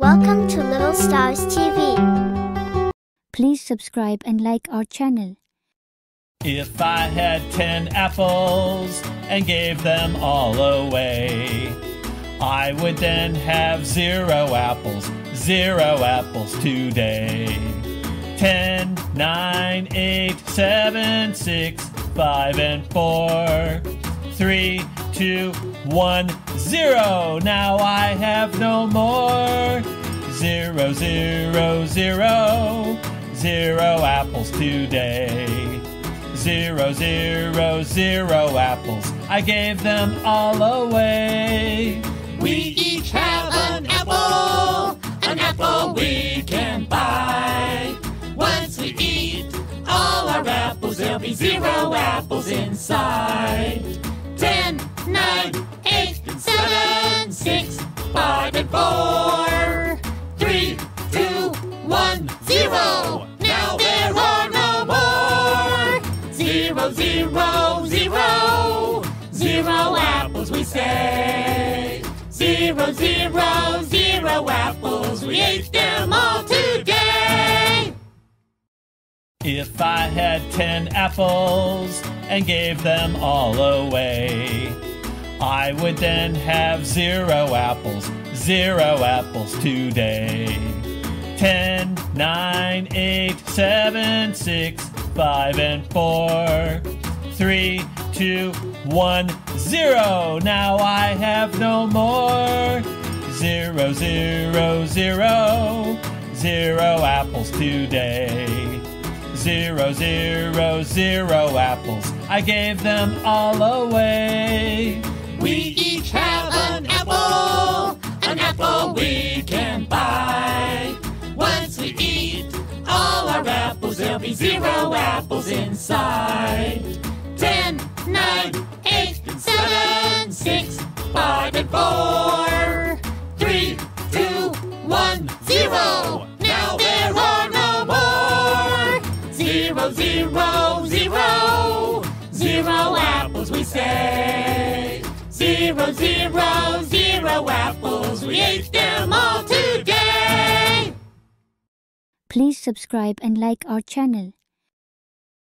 Welcome to Little Stars TV. Please subscribe and like our channel. If I had ten apples and gave them all away, I would then have zero apples, zero apples today. Ten, nine, eight, seven, six, five, and four. Three, two, one, zero. Now I have no more. Zero, zero, zero. Zero apples today. Zero, zero, zero apples. I gave them all away. We each have an apple, an apple we can buy. Once we eat all our apples, there'll be zero apples inside. Ten, nine, eight, seven, six, five, and four. Zero, zero, zero. Apples, we say. Zero, zero, zero apples. We ate them all today. If I had ten apples and gave them all away, I would then have zero apples, zero apples today. Ten, nine, eight, seven, six, five, and four. Three, two, one, zero. Now I have no more. Zero, zero, zero. Zero apples today. Zero, zero, zero apples. I gave them all away. We each have an apple, an apple we can buy. Once we eat all our apples, there'll be zero apples inside. Zero, zero, zero. Apples, we say. Zero, zero, zero apples. We ate them all today. Please subscribe and like our channel.